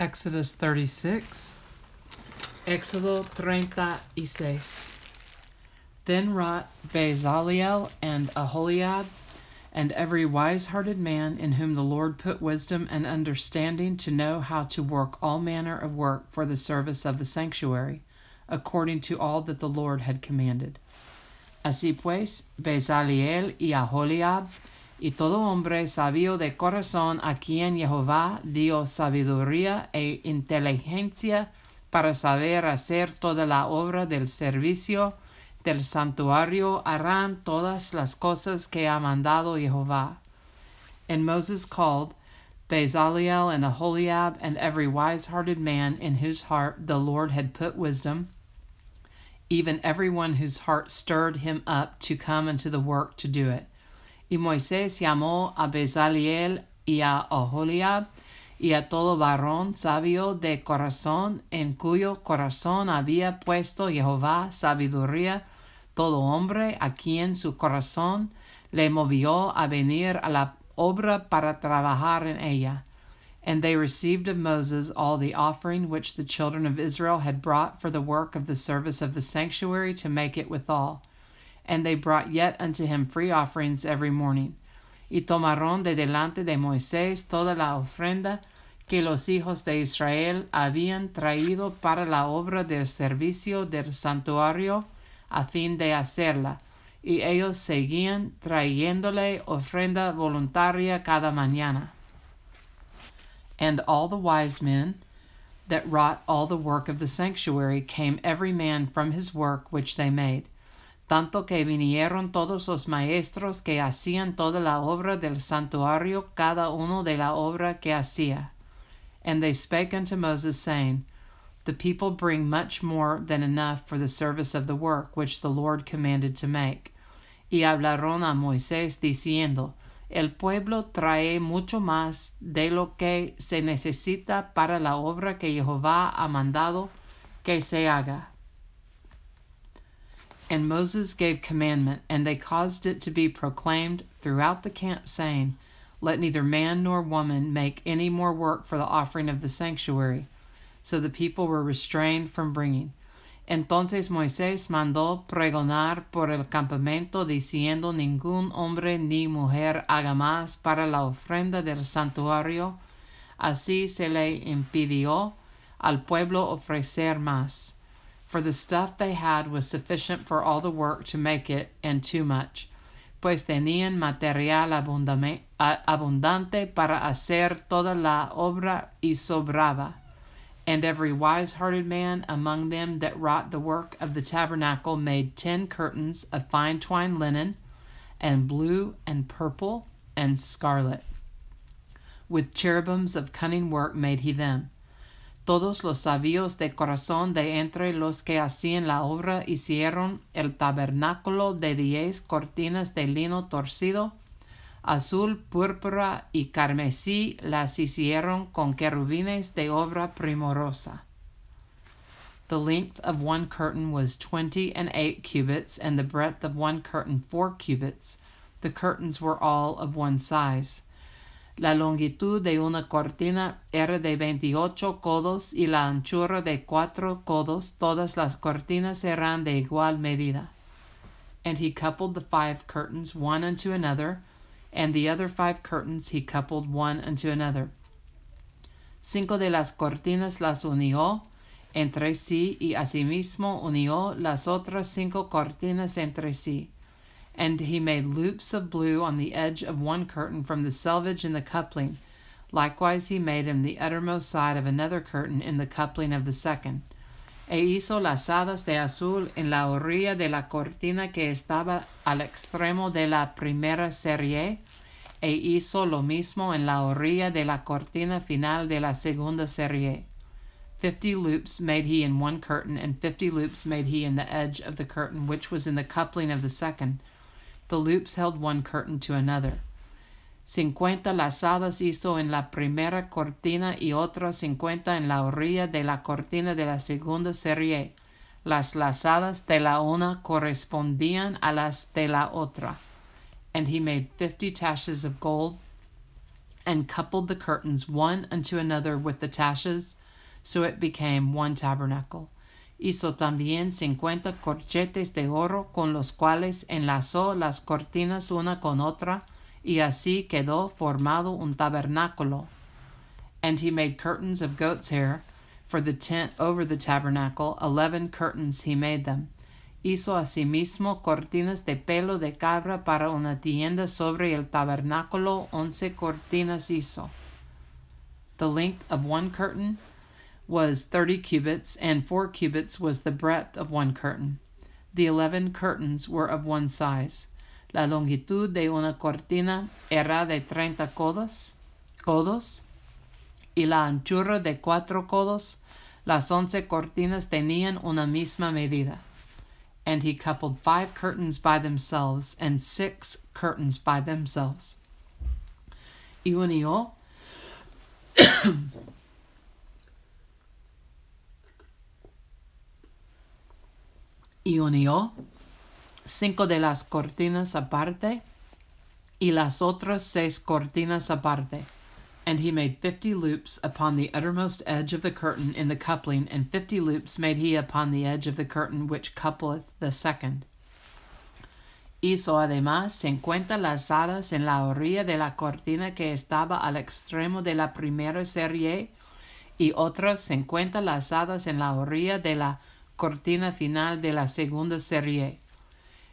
Exodus 36. Éxodo 36. Then wrought Bezaleel and Aholiab and every wise hearted man in whom the Lord put wisdom and understanding to know how to work all manner of work for the service of the sanctuary, according to all that the Lord had commanded. Así pues, Bezaleel y Aholiab y todo hombre sabio de corazón a quien Jehová dio sabiduría e inteligencia para saber hacer toda la obra del servicio del santuario harán todas las cosas que ha mandado Jehová. And Moses called Bezaleel and Aholiab and every wise hearted man in whose heart the Lord had put wisdom, even every one whose heart stirred him up to come unto the work to do it. Y Moisés llamó a Bezaleel y a Aholiab y a todo varón sabio de corazón, en cuyo corazón había puesto Jehová sabiduría, todo hombre a quien su corazón le movió a venir a la obra para trabajar en ella. And they received of Moses all the offering which the children of Israel had brought for the work of the service of the sanctuary to make it withal. And they brought yet unto him free offerings every morning. Y tomaron de delante de Moisés toda la ofrenda que los hijos de Israel habían traído para la obra del servicio del santuario a fin de hacerla, y ellos seguían trayéndole ofrenda voluntaria cada mañana. And all the wise men that wrought all the work of the sanctuary came every man from his work which they made, tanto que vinieron todos los maestros que hacían toda la obra del santuario, cada uno de la obra que hacía. And they spake unto Moses, saying, The people bring much more than enough for the service of the work which the Lord commanded to make. Y hablaron a Moisés diciendo, El pueblo trae mucho más de lo que se necesita para la obra que Jehová ha mandado que se haga. And Moses gave commandment, and they caused it to be proclaimed throughout the camp, saying, Let neither man nor woman make any more work for the offering of the sanctuary. So the people were restrained from bringing. Entonces Moisés mandó pregonar por el campamento diciendo ningún hombre ni mujer haga más para la ofrenda del santuario. Así se le impidió al pueblo ofrecer más. For the stuff they had was sufficient for all the work to make it, and too much, pues tenían material abundante para hacer toda la obra y sobraba. And every wise hearted man among them that wrought the work of the tabernacle made ten curtains of fine twined linen, and blue and purple and scarlet. With cherubims of cunning work made he them. Todos los sabios de corazón de entre los que hacían la obra hicieron el tabernáculo de diez cortinas de lino torcido, azul, púrpura y carmesí las hicieron con querubines de obra primorosa. The length of one curtain was twenty and eight cubits, and the breadth of one curtain four cubits. The curtains were all of one size. La longitud de una cortina era de veintiocho codos y la anchura de cuatro codos. Todas las cortinas eran de igual medida. And he coupled the five curtains one unto another, and the other five curtains he coupled one unto another. Cinco de las cortinas las unió entre sí y asimismo unió las otras cinco cortinas entre sí. And he made loops of blue on the edge of one curtain from the selvage in the coupling. Likewise he made him the uttermost side of another curtain in the coupling of the second. E hizo lazadas de azul en la orilla de la cortina que estaba al extremo de la primera serie, e hizo lo mismo en la orilla de la cortina final de la segunda serie. Fifty loops made he in one curtain, and fifty loops made he in the edge of the curtain which was in the coupling of the second. The loops held one curtain to another. Cincuenta lazadas hizo en la primera cortina y otras cincuenta en la orilla de la cortina de la segunda serie. Las lazadas de la una correspondían a las de la otra. And he made fifty taches of gold and coupled the curtains one unto another with the taches, so it became one tabernacle. Hizo también cincuenta corchetes de oro con los cuales enlazó las cortinas una con otra, y así quedó formado un tabernáculo. And he made curtains of goat's hair for the tent over the tabernacle, eleven curtains he made them. Hizo asimismo cortinas de pelo de cabra para una tienda sobre el tabernáculo, once cortinas hizo. The length of one curtain was thirty cubits, and four cubits was the breadth of one curtain. The eleven curtains were of one size. La longitud de una cortina era de treinta codos, codos y la anchura de cuatro codos. Las once cortinas tenían una misma medida and he coupled five curtains by themselves and six curtains by themselves. Y unió y unió cinco de las cortinas aparte y las otras seis cortinas aparte and he made fifty loops upon the uttermost edge of the curtain in the coupling, and fifty loops made he upon the edge of the curtain which coupleth the second. Hizo además cincuenta lazadas en la orilla de la cortina que estaba al extremo de la primera serie, y otras cincuenta lazadas en la orilla de la cortina final de la segunda serie.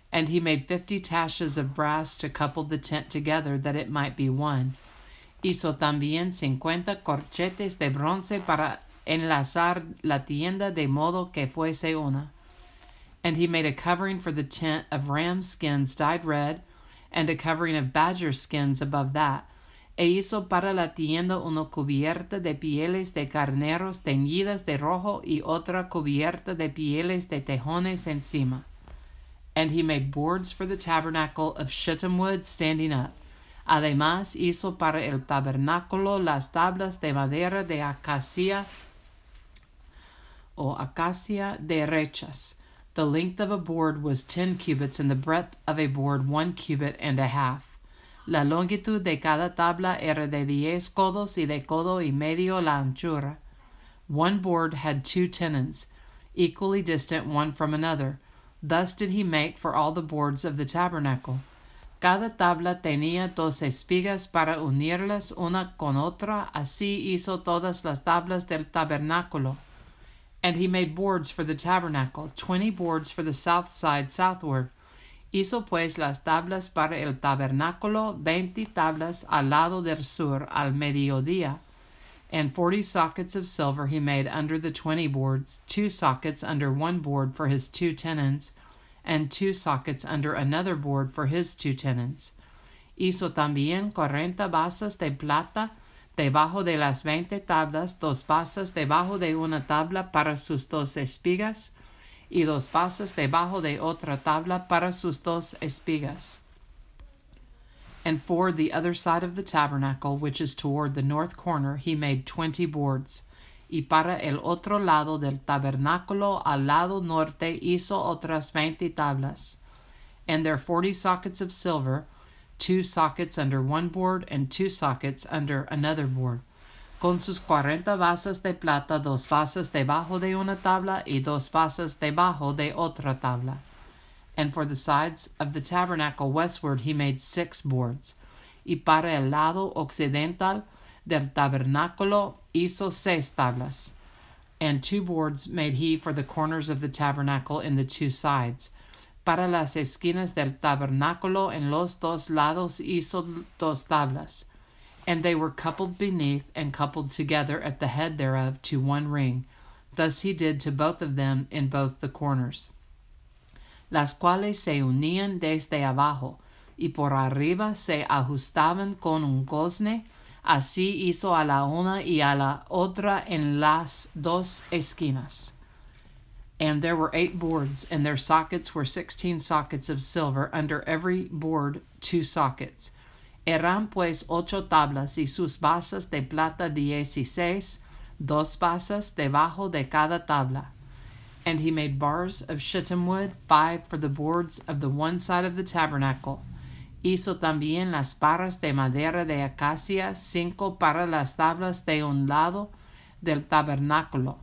And he made fifty taches of brass to couple the tent together, that it might be one. Hizo también cincuenta corchetes de bronce para enlazar la tienda de modo que fuese una. And he made a covering for the tent of ram skins dyed red, and a covering of badger skins above that. E hizo para la tienda una cubierta de pieles de carneros teñidas de rojo y otra cubierta de pieles de tejones encima. And he made boards for the tabernacle of shittim wood standing up. Además hizo para el tabernáculo las tablas de madera de acacia o acacia derechas. The length of a board was ten cubits, and the breadth of a board one cubit and a half. La longitud de cada tabla era de diez codos y de codo y medio la anchura. One board had two tenons, equally distant one from another. Thus did he make for all the boards of the tabernacle. Cada tabla tenía dos espigas para unirlas una con otra, así hizo todas las tablas del tabernáculo. And he made boards for the tabernacle, twenty boards for the south side southward. Hizo pues las tablas para el tabernáculo, veinte tablas al lado del sur al mediodía. And forty sockets of silver he made under the twenty boards, two sockets under one board for his two tenons, and two sockets under another board for his two tenons. Hizo también cuarenta basas de plata debajo de las veinte tablas, dos basas debajo de una tabla para sus dos espigas, y dos basas debajo de otra tabla para sus dos espigas. And for the other side of the tabernacle, which is toward the north corner, he made twenty boards y para el otro lado del tabernáculo al lado norte hizo otras veinte tablas. And their forty sockets of silver, two sockets under one board and two sockets under another board. Con sus cuarenta basas de plata, dos basas debajo de una tabla y dos basas debajo de otra tabla. And for the sides of the tabernacle westward he made six boards. Y para el lado occidental del tabernáculo hizo seis tablas, and two boards made he for the corners of the tabernacle in the two sides. Para las esquinas del tabernáculo en los dos lados hizo dos tablas, and they were coupled beneath and coupled together at the head thereof to one ring. Thus he did to both of them in both the corners. Las cuales se unían desde abajo, y por arriba se ajustaban con un gozne. Así hizo a la una y a la otra en las dos esquinas. And there were eight boards, and their sockets were sixteen sockets of silver, under every board two sockets. Eran pues ocho tablas y sus basas de plata dieciséis, dos basas debajo de cada tabla. And he made bars of shittim wood, five for the boards of the one side of the tabernacle, Hizo también las barras de madera de acacia, cinco para las tablas de un lado del tabernáculo,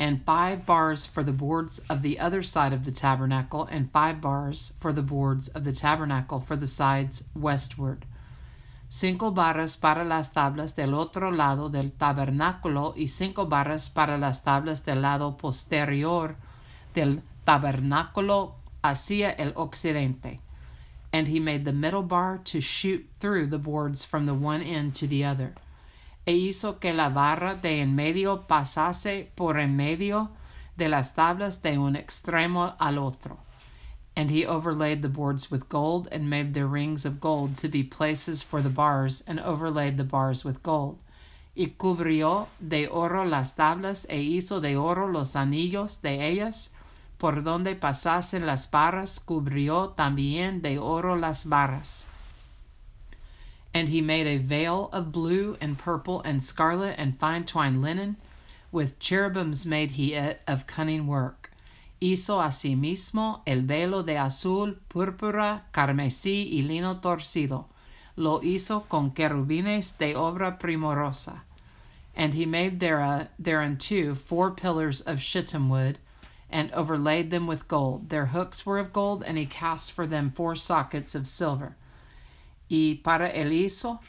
and five bars for the boards of the other side of the tabernacle, and five bars for the boards of the tabernacle for the sides westward. Cinco barras para las tablas del otro lado del tabernáculo y cinco barras para las tablas del lado posterior del tabernáculo hacia el occidente and he made the middle bar to shoot through the boards from the one end to the other. E hizo que la barra de en medio pasase por en medio de las tablas de un extremo al otro. And he overlaid the boards with gold, and made their rings of gold to be places for the bars, and overlaid the bars with gold. Y cubrió de oro las tablas, e hizo de oro los anillos de ellas, por donde pasasen las barras, cubrió también de oro las barras. And he made a veil of blue and purple and scarlet and fine twined linen, with cherubims made he it of cunning work. Hizo asimismo el velo de azul, púrpura, carmesí y lino torcido. Lo hizo con querubines de obra primorosa. And he made thereunto four pillars of shittim wood, and overlaid them with gold. Their hooks were of gold, and he cast for them four sockets of silver. Y para él hizo,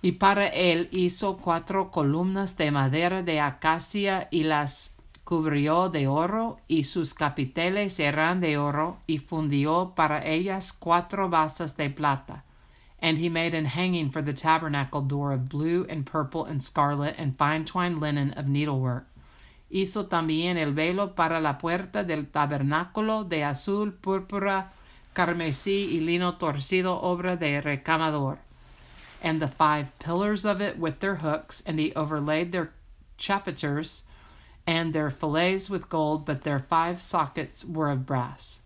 y para él hizo cuatro columnas de madera de acacia y las cubrió de oro, y sus capiteles eran de oro, y fundió para ellas cuatro basas de plata. And he made an hanging for the tabernacle door of blue and purple and scarlet and fine twined linen of needlework. Hizo también el velo para la puerta del tabernáculo de azul, púrpura, carmesí y lino torcido, obra de recamador. And the five pillars of it with their hooks, and he overlaid their chapiters and their fillets with gold, but their five sockets were of brass.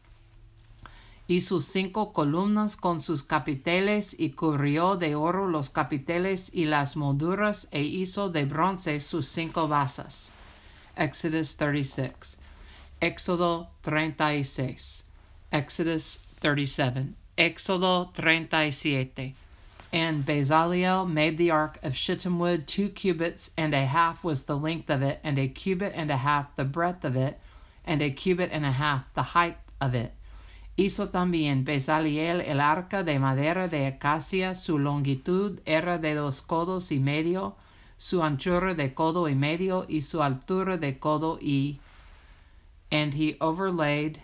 Y sus cinco columnas con sus capiteles, y cubrió de oro los capiteles y las molduras, e hizo de bronce sus cinco basas. Exodus 36, Éxodo 36, Exodus 37, Éxodo 37. And Bezaleel made the ark of shittim wood, two cubits and a half was the length of it, and a cubit and a half the breadth of it, and a cubit and a half the height of it. Hizo también Bezaleel el arca de madera de acacia, su longitud era de dos codos y medio, su anchura de codo y medio y su altura de codo y and he overlaid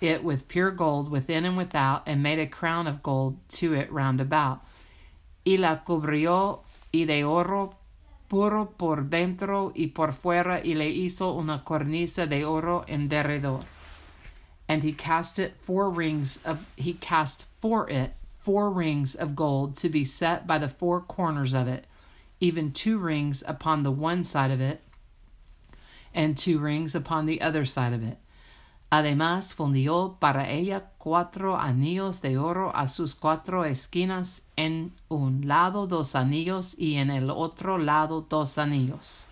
it with pure gold within and without and made a crown of gold to it round about y la cubrió y de oro puro por dentro y por fuera y le hizo una cornisa de oro en derredor and he cast it four rings of he cast for it four rings of gold to be set by the four corners of it even two rings upon the one side of it, and two rings upon the other side of it. Además, fundió para ella cuatro anillos de oro a sus cuatro esquinas, en un lado dos anillos y en el otro lado dos anillos.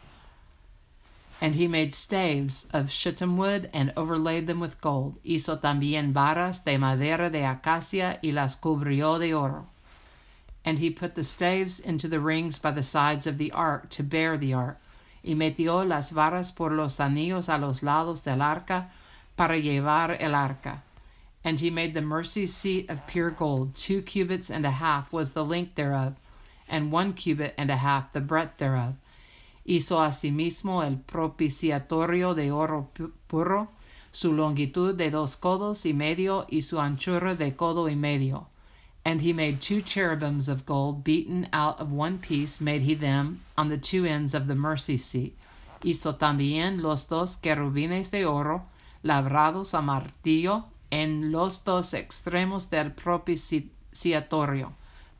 And he made staves of shittim wood and overlaid them with gold. Hizo también varas de madera de acacia y las cubrió de oro. And he put the staves into the rings by the sides of the ark to bear the ark. Y metió las varas por los anillos a los lados del arca para llevar el arca. And he made the mercy seat of pure gold. Two cubits and a half was the length thereof, and one cubit and a half the breadth thereof. Hizo asimismo el propiciatorio de oro puro, su longitud de dos codos y medio y su anchura de codo y medio and he made two cherubims of gold, beaten out of one piece, made he them on the two ends of the mercy seat. Hizo también los dos querubines de oro, labrados a martillo, en los dos extremos del propiciatorio.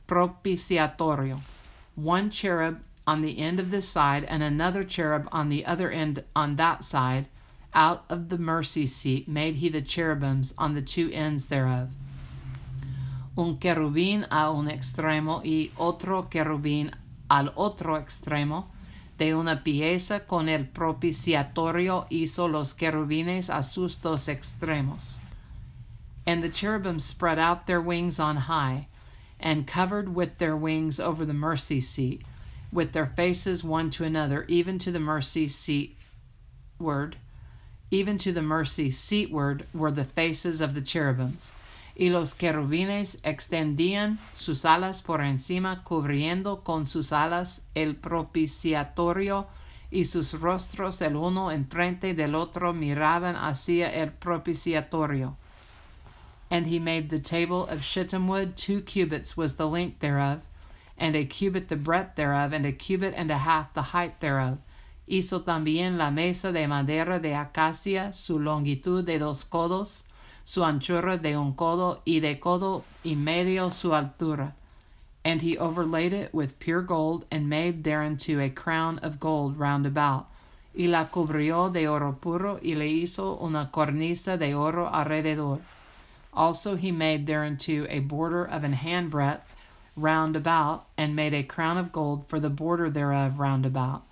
Propiciatorio. One cherub on the end of this side, and another cherub on the other end on that side. Out of the mercy seat made he the cherubims on the two ends thereof un querubín a un extremo y otro querubín al otro extremo. De una pieza con el propiciatorio hizo los querubines a sus dos extremos. And the cherubim spread out their wings on high, and covered with their wings over the mercy seat, with their faces one to another, even to the mercy seat word. Even to the mercy seatward were the faces of the cherubims. Y los querubines extendían sus alas por encima, cubriendo con sus alas el propiciatorio, y sus rostros el uno enfrente del otro miraban hacia el propiciatorio. And he made the table of shittim wood, two cubits was the length thereof, and a cubit the breadth thereof, and a cubit and a half the height thereof. Hizo también la mesa de madera de acacia, su longitud de dos codos, su anchura de un codo, y de codo y medio su altura. And he overlaid it with pure gold, and made thereunto a crown of gold round about. Y la cubrió de oro puro, y le hizo una cornisa de oro alrededor. Also he made thereunto a border of an handbreadth round about, and made a crown of gold for the border thereof round about.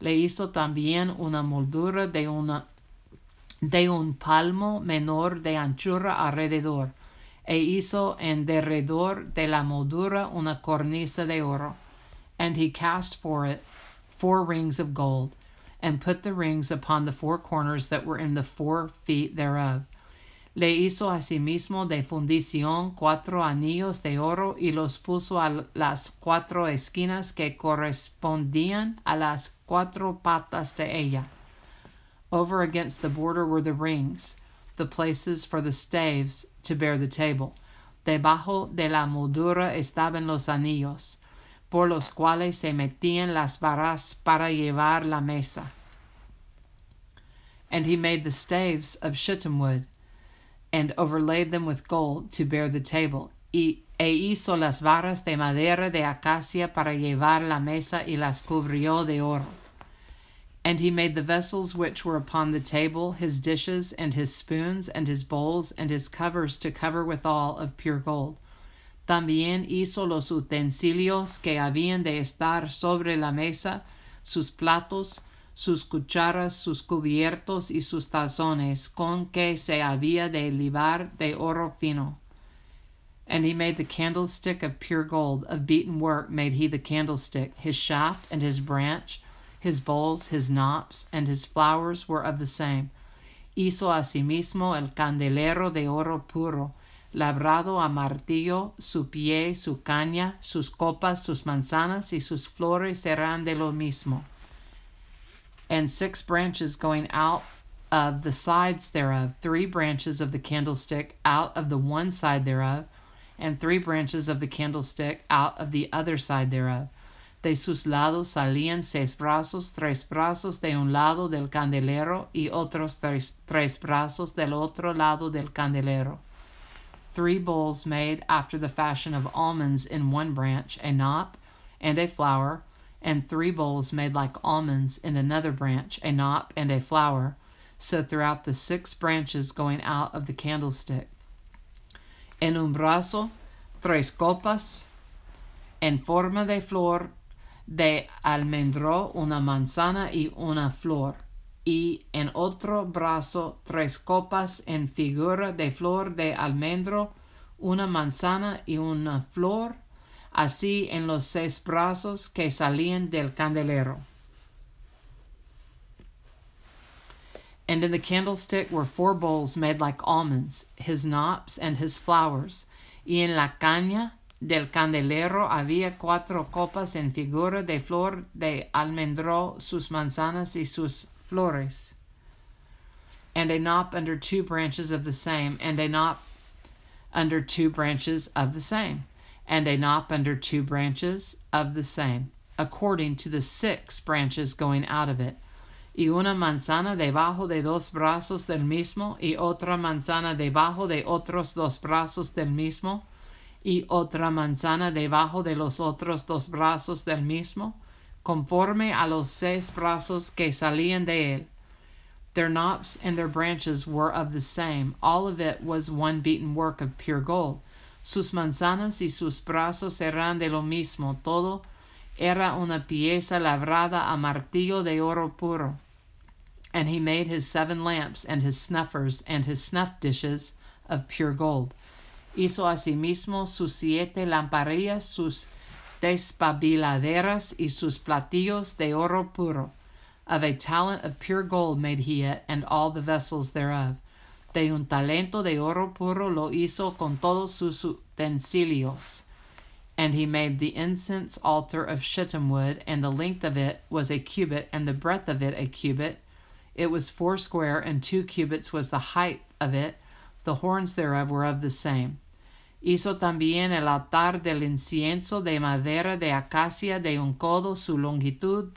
Le hizo también una moldura de, una, de un palmo menor de anchura alrededor, e hizo en derredor de la moldura una cornisa de oro. And he cast for it four rings of gold, and put the rings upon the four corners that were in the four feet thereof. Le hizo asimismo de fundición cuatro anillos de oro y los puso a las cuatro esquinas que correspondían a las cuatro patas de ella. Over against the border were the rings, the places for the staves to bear the table. Debajo de la moldura estaban los anillos, por los cuales se metían las varas para llevar la mesa. And he made the staves of shittim wood and overlaid them with gold to bear the table. Y e hizo las varas de madera de acacia para llevar la mesa y las cubrió de oro. And he made the vessels which were upon the table, his dishes, and his spoons, and his bowls, and his covers to cover withal of pure gold. También hizo los utensilios que habían de estar sobre la mesa, sus platos, sus cucharas, sus cubiertos y sus tazones, con que se había de libar de oro fino. And he made the candlestick of pure gold, of beaten work made he the candlestick, his shaft and his branch, his bowls, his knops, and his flowers were of the same. Hizo asimismo el candelero de oro puro, labrado a martillo, su pie, su caña, sus copas, sus manzanas y sus flores serán de lo mismo. And six branches going out of the sides thereof, three branches of the candlestick out of the one side thereof, and three branches of the candlestick out of the other side thereof. De sus lados salían seis brazos, tres brazos de un lado del candelero y otros tres, tres brazos del otro lado del candelero. Three bowls made after the fashion of almonds in one branch, a knop and a flower, and three bowls made like almonds in another branch, a knop and a flower, so throughout the six branches going out of the candlestick. En un brazo, tres copas, en forma de flor de almendro, una manzana y una flor, y en otro brazo tres copas en figura de flor de almendro, una manzana y una flor, así en los seis brazos que salían del candelero. And in the candlestick were four bowls made like almonds, his knops and his flowers, y en la caña del candelero. Había cuatro copas en figura de flor de almendro, sus manzanas y sus flores, and a knop under two branches of the same, and a knop under two branches of the same, and a knop under two branches of the same, according to the six branches going out of it, y una manzana debajo de dos brazos del mismo, y otra manzana debajo de otros dos brazos del mismo, y otra manzana debajo de los otros dos brazos del mismo, conforme a los seis brazos que salían de él. Their knops and their branches were of the same. All of it was one beaten work of pure gold. Sus manzanas y sus brazos eran de lo mismo. Todo era una pieza labrada a martillo de oro puro. And he made his seven lamps and his snuffers and his snuff dishes of pure gold. Hizo asimismo sus siete lamparillas, sus despabiladeras y sus platillos de oro puro. Of a talent of pure gold made he it, and all the vessels thereof. De un talento de oro puro lo hizo con todos sus utensilios. And he made the incense altar of shittim wood, and the length of it was a cubit, and the breadth of it a cubit. It was foursquare, and two cubits was the height of it. The horns thereof were of the same. Hizo también el altar del incienso de madera de acacia de un codo su longitud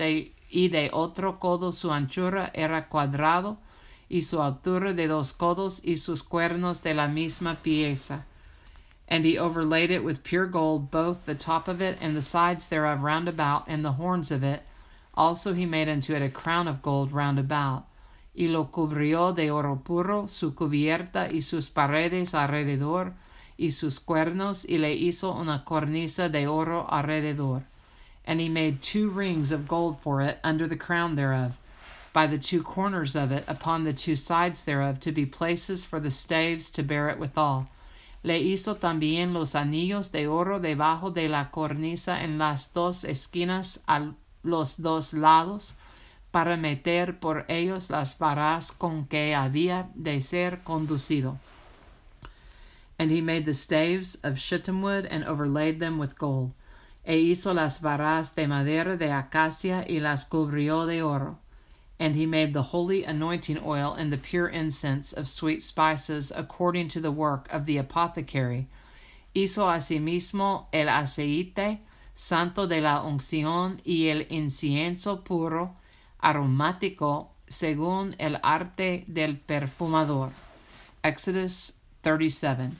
y de otro codo su anchura era cuadrado, y su altura de dos codos, y sus cuernos de la misma pieza. And he overlaid it with pure gold, both the top of it and the sides thereof round about, and the horns of it. Also he made unto it a crown of gold round about. Y lo cubrió de oro puro, su cubierta y sus paredes alrededor, y sus cuernos, y le hizo una cornisa de oro alrededor and he made two rings of gold for it under the crown thereof, by the two corners of it, upon the two sides thereof, to be places for the staves to bear it withal. Le hizo también los anillos de oro debajo de la cornisa en las dos esquinas a los dos lados, para meter por ellos las varas con que había de ser conducido. And he made the staves of shittim wood and overlaid them with gold e hizo las varas de madera de acacia y las cubrió de oro. And he made the holy anointing oil and the pure incense of sweet spices according to the work of the apothecary. Hizo asimismo el aceite santo de la unción y el incienso puro aromático según el arte del perfumador. Exodus 37.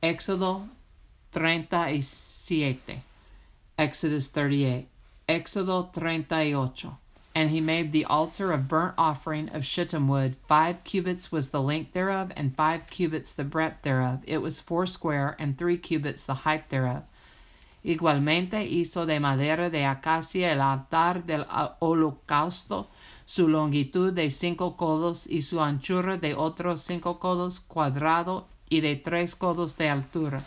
Éxodo 37. Exodus 38. Éxodo 38. And he made the altar of burnt offering of shittim wood. Five cubits was the length thereof, and five cubits the breadth thereof. It was foursquare, and three cubits the height thereof. Igualmente hizo de madera de acacia el altar del holocausto, su longitud de cinco codos y su anchura de otros cinco codos cuadrado y de tres codos de altura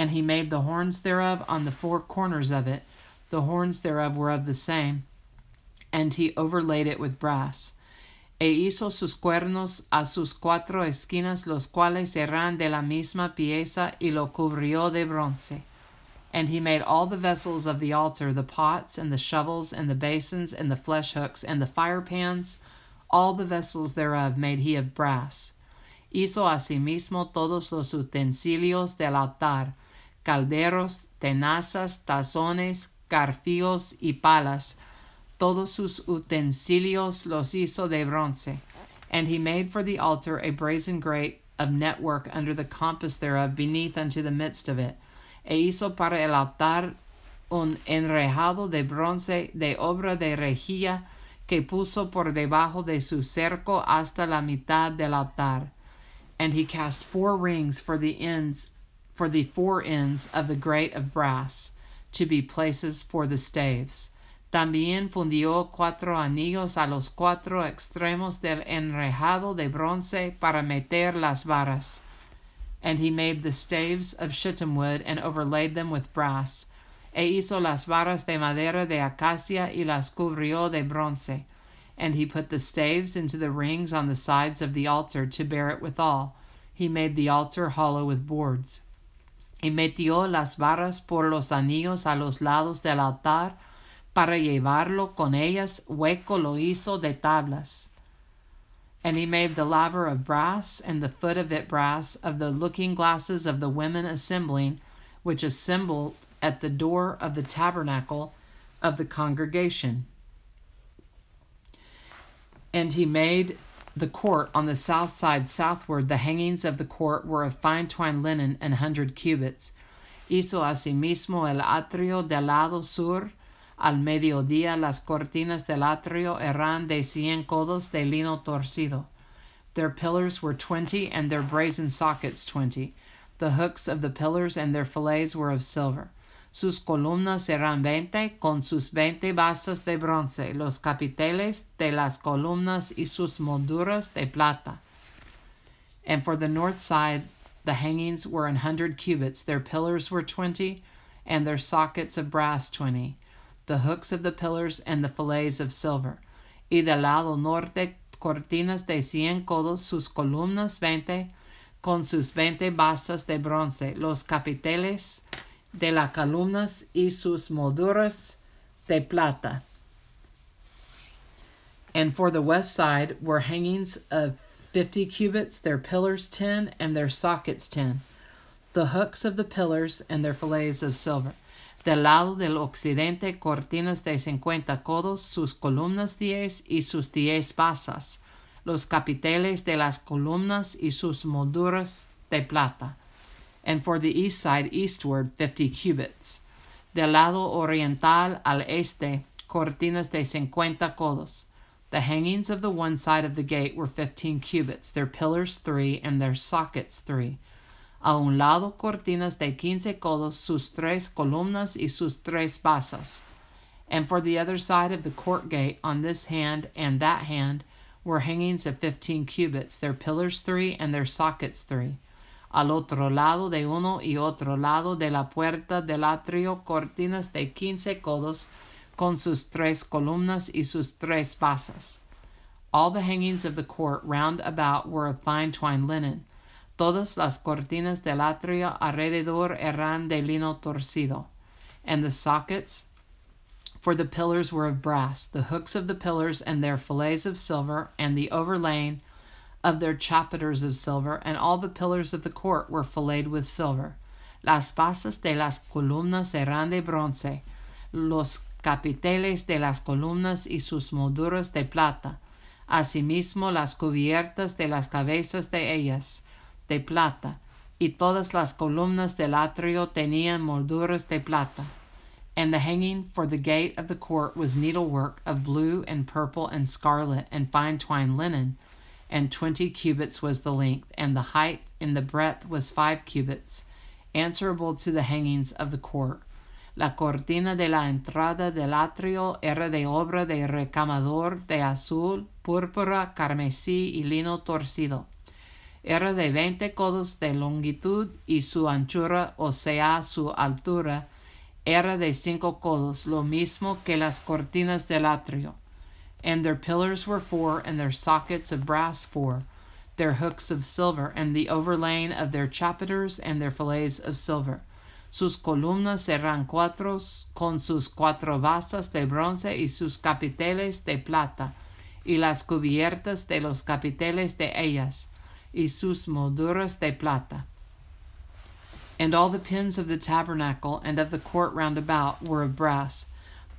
and he made the horns thereof on the four corners of it. The horns thereof were of the same, and he overlaid it with brass. E hizo sus cuernos a sus cuatro esquinas, los cuales eran de la misma pieza, y lo cubrió de bronce. And he made all the vessels of the altar, the pots, and the shovels, and the basins, and the flesh hooks, and the fire pans, all the vessels thereof made he of brass. Hizo asimismo todos los utensilios del altar, calderos, tenazas, tazones, carfíos y palas. Todos sus utensilios los hizo de bronce. And he made for the altar a brazen grate of network under the compass thereof beneath unto the midst of it. E hizo para el altar un enrejado de bronce de obra de rejilla que puso por debajo de su cerco hasta la mitad del altar. And he cast four rings for the ends for the four ends of the grate of brass, to be places for the staves. También fundió cuatro anillos a los cuatro extremos del enrejado de bronce para meter las varas. And he made the staves of shittim wood and overlaid them with brass. E hizo las varas de madera de acacia y las cubrió de bronce. And he put the staves into the rings on the sides of the altar to bear it withal. He made the altar hollow with boards y metió las varas por los anillos a los lados del altar para llevarlo con ellas hueco lo hizo de tablas. And he made the laver of brass, and the foot of it brass, of the looking glasses of the women assembling, which assembled at the door of the tabernacle of the congregation. And he made the court on the south side southward, the hangings of the court were of fine twined linen an hundred cubits. Hizo asimismo el atrio del lado sur. Al mediodía las cortinas del atrio eran de cien codos de lino torcido. Their pillars were twenty, and their brazen sockets twenty. The hooks of the pillars and their fillets were of silver. Sus columnas eran veinte, con sus veinte basas de bronce, los capiteles de las columnas y sus molduras de plata. And for the north side, the hangings were an hundred cubits, their pillars were twenty, and their sockets of brass twenty, the hooks of the pillars and the fillets of silver. Y del lado norte cortinas de cien codos, sus columnas veinte, con sus veinte basas de bronce, los capiteles de las columnas y sus molduras de plata. And for the west side were hangings of fifty cubits, their pillars ten, and their sockets ten, the hooks of the pillars and their fillets of silver. Del lado del occidente, cortinas de cincuenta codos, sus columnas diez y sus diez basas, los capiteles de las columnas y sus molduras de plata. And for the east side, eastward, fifty cubits. Del lado oriental al este, cortinas de cincuenta codos. The hangings of the one side of the gate were fifteen cubits, their pillars three, and their sockets three. A un lado cortinas de quince codos, sus tres columnas y sus tres basas. And for the other side of the court gate, on this hand and that hand, were hangings of fifteen cubits, their pillars three, and their sockets three. Al otro lado de uno y otro lado de la puerta del atrio, cortinas de quince codos, con sus tres columnas y sus tres basas. All the hangings of the court round about were of fine twined linen. Todas las cortinas del atrio alrededor eran de lino torcido, and the sockets for the pillars were of brass, the hooks of the pillars and their fillets of silver, and the overlaying of their chapiters of silver, and all the pillars of the court were filleted with silver. Las basas de las columnas eran de bronce, los capiteles de las columnas y sus molduras de plata, asimismo las cubiertas de las cabezas de ellas de plata, y todas las columnas del atrio tenían molduras de plata. And the hanging for the gate of the court was needlework of blue and purple and scarlet and fine twined linen, and twenty cubits was the length, and the height in the breadth was five cubits, answerable to the hangings of the court. La cortina de la entrada del atrio era de obra de recamador de azul, púrpura, carmesí y lino torcido. Era de veinte codos de longitud y su anchura, o sea, su altura, era de cinco codos, lo mismo que las cortinas del atrio. And their pillars were four, and their sockets of brass four, their hooks of silver, and the overlaying of their chapiters and their fillets of silver. Sus columnas eran cuatro, con sus cuatro basas de bronce y sus capiteles de plata, y las cubiertas de los capiteles de ellas, y sus molduras de plata. And all the pins of the tabernacle and of the court round about were of brass.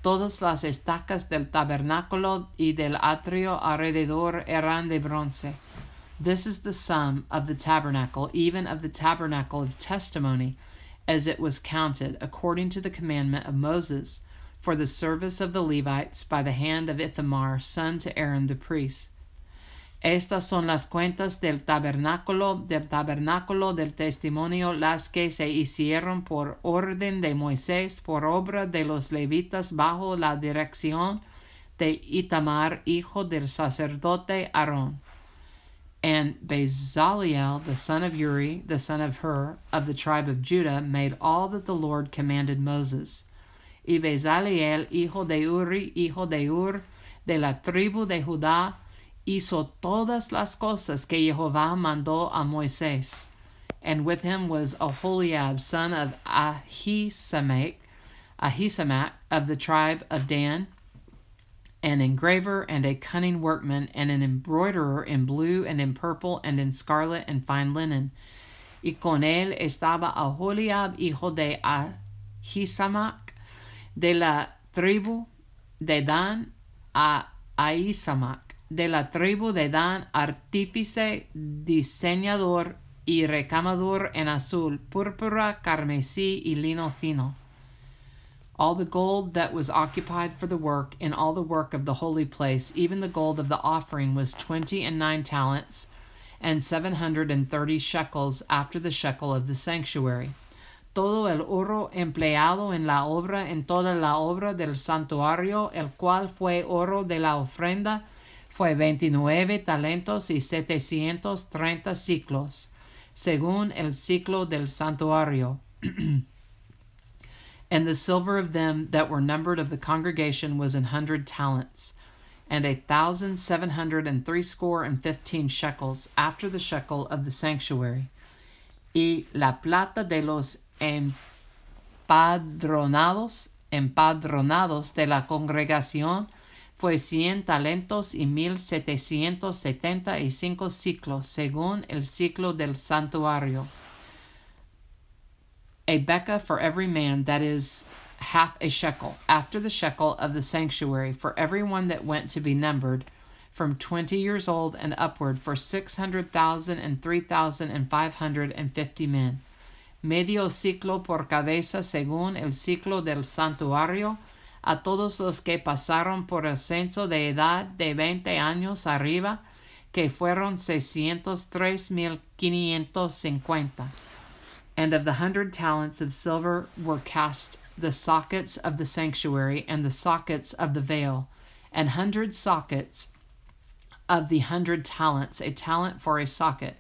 Todas las estacas del tabernáculo y del atrio alrededor eran de bronce. This is the sum of the tabernacle, even of the tabernacle of testimony, as it was counted, according to the commandment of Moses, for the service of the Levites by the hand of Ithamar, son to Aaron the priest. Estas son las cuentas del tabernáculo, del tabernáculo del testimonio, las que se hicieron por orden de Moisés, por obra de los levitas, bajo la dirección de Itamar, hijo del sacerdote Aarón. And Bezaleel, the son of Uri, the son of Hur, of the tribe of Judah, made all that the Lord commanded Moses. Y Bezaleel, hijo de Uri, hijo de Ur, de la tribu de Judá, hizo todas las cosas que Jehová mandó a Moisés. And with him was Aholiab, son of Ahisamach, Ahisamach of the tribe of Dan, an engraver and a cunning workman, and an embroiderer in blue and in purple and in scarlet and fine linen. Y con él estaba Aholiab, hijo de Ahisamac, de la tribu de Dan, a Ahisamac de la tribu de Dan, artífice, diseñador y recamador en azul, púrpura, carmesí y lino fino. All the gold that was occupied for the work in all the work of the holy place, even the gold of the offering, was twenty and nine talents, and seven hundred and thirty shekels after the shekel of the sanctuary. Todo el oro empleado en la obra, en toda la obra del santuario, el cual fue oro de la ofrenda, fue veintinueve talentos y setecientos treinta siclos, según el siclo del santuario. and the silver of them that were numbered of the congregation was an hundred talents, and a thousand seven hundred and threescore and fifteen shekels, after the shekel of the sanctuary. Y la plata de los empadronados, empadronados de la congregación fue cien talentos y mil setecientos setenta y cinco siclos, según el siclo del santuario. A bekah for every man, that is half a shekel, after the shekel of the sanctuary, for every one that went to be numbered, from twenty years old and upward, for six hundred thousand and three thousand and five hundred and fifty men. Medio siclo por cabeza según el siclo del santuario, a todos los que pasaron por el censo de edad de veinte años arriba, que fueron seiscientos tres mil quinientos cincuenta. And of the hundred talents of silver were cast the sockets of the sanctuary and the sockets of the veil, and hundred sockets of the hundred talents, a talent for a socket.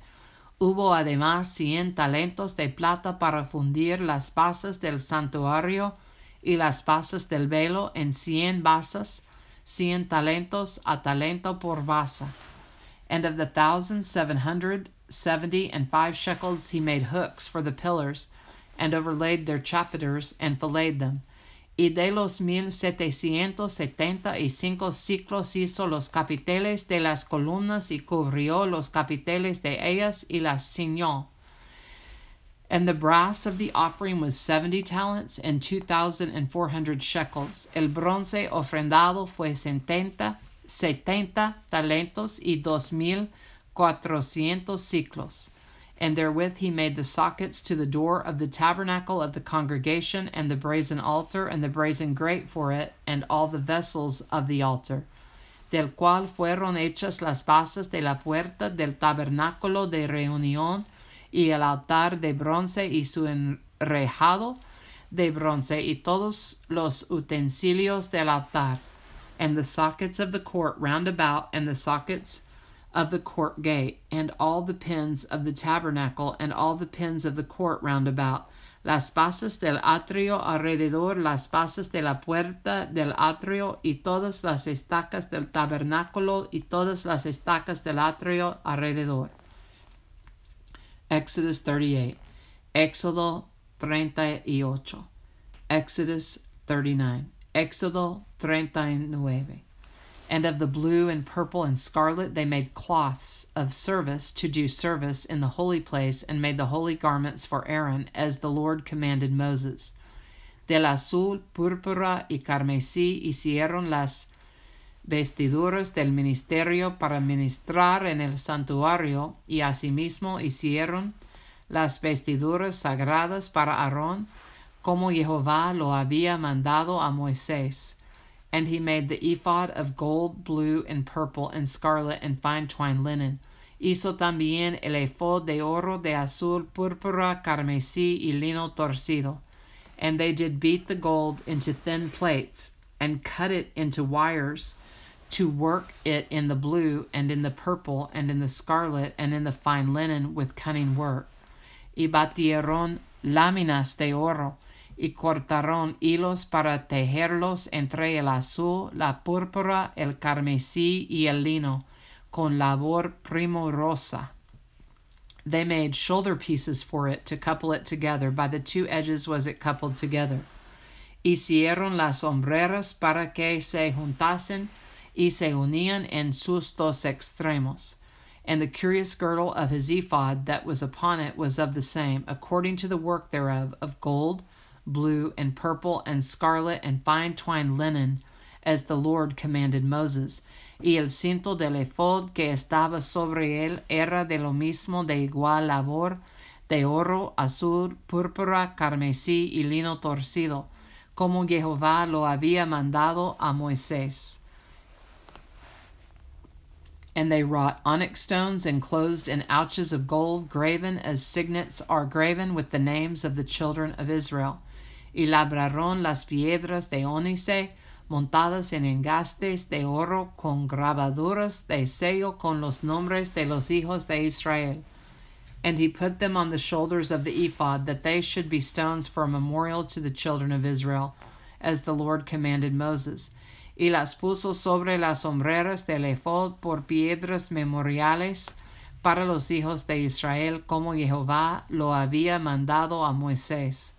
Hubo además cien talentos de plata para fundir las basas del santuario y las basas del velo en cien basas, cien talentos a talento por basa. And of the thousand seven hundred seventy and five shekels he made hooks for the pillars, and overlaid their chapiters, and filleted them. Y de los mil setecientos setenta y cinco ciclos hizo los capiteles de las columnas y cubrió los capiteles de ellas y las ciñó. And the brass of the offering was seventy talents and two thousand and four hundred shekels. El bronce ofrendado fue setenta, setenta talentos y dos mil cuatrocientos siclos. And therewith he made the sockets to the door of the tabernacle of the congregation, and the brazen altar, and the brazen grate for it, and all the vessels of the altar. Del cual fueron hechas las bases de la puerta del tabernáculo de reunión, y el altar de bronce y su enrejado de bronce, y todos los utensilios del altar, and the sockets of the court round about, and the sockets of the court gate, and all the pins of the tabernacle, and all the pins of the court round about, las bases del atrio alrededor, las bases de la puerta del atrio, y todas las estacas del tabernáculo, y todas las estacas del atrio alrededor. Exodus 38. Éxodo 38. Exodus 39. Éxodo 39 and of the blue and purple and scarlet they made cloths of service to do service in the holy place, and made the holy garments for Aaron, as the Lord commanded Moses. Del azul, púrpura y carmesí hicieron las vestiduras del ministerio para ministrar en el santuario, y asimismo hicieron las vestiduras sagradas para Aarón, como Jehová lo había mandado a Moisés and he made the ephod of gold, blue, and purple, and scarlet, and fine twined linen. Hizo también el ephod de oro, de azul, púrpura, carmesí, y lino torcido. And they did beat the gold into thin plates, and cut it into wires, to work it in the blue, and in the purple, and in the scarlet, and in the fine linen with cunning work. Y batieron láminas de oro, y cortaron hilos para tejerlos entre el azul, la púrpura, el carmesí y el lino, con labor primorosa. They made shoulder pieces for it to couple it together. By the two edges was it coupled together. Hicieron las sombreras para que se juntasen y se unían en sus dos extremos. And the curious girdle of his ephod that was upon it was of the same, according to the work thereof, of gold, blue, and purple, and scarlet, and fine twined linen, as the Lord commanded Moses. Y el cinto del efod que estaba sobre él era de lo mismo de igual labor, de oro, azul, púrpura, carmesí y lino torcido, como Jehová lo había mandado a Moisés. And they wrought onyx stones enclosed in ouches of gold, graven as signets are graven with the names of the children of Israel y labraron las piedras de ónice, montadas en engastes de oro con grabaduras de sello con los nombres de los hijos de Israel. And he put them on the shoulders of the ephod, that they should be stones for a memorial to the children of Israel, as the Lord commanded Moses. Y las puso sobre las sombreras del ephod por piedras memoriales para los hijos de Israel, como Jehová lo había mandado a Moisés.